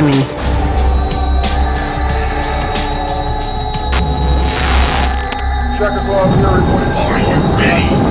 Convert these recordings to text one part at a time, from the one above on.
timing. Checker Claus here reporting. Are you ready?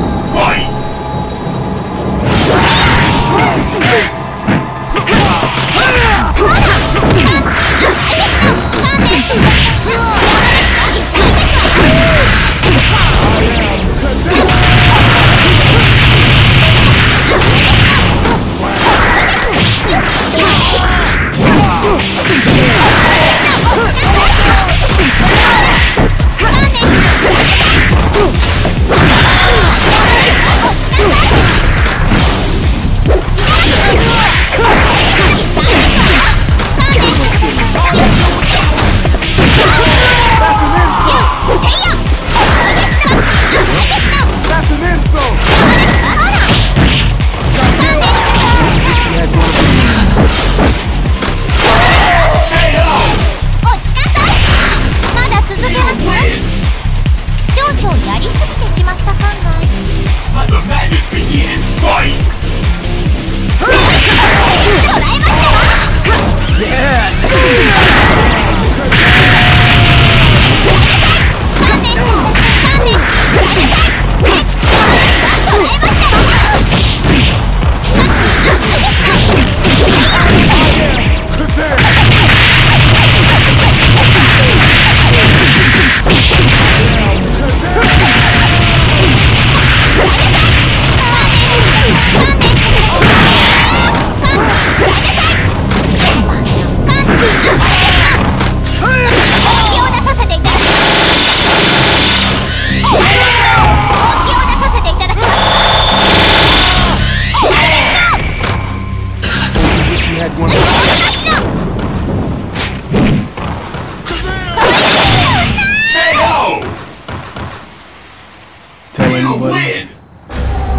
buddy. Win.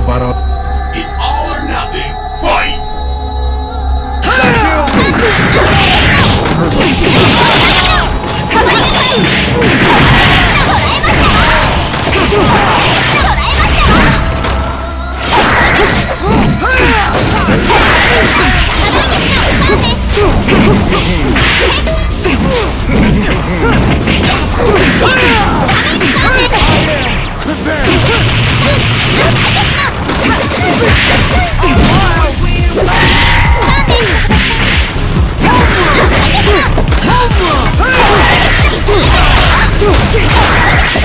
But uh, it's all or nothing. Fight. Hey! Take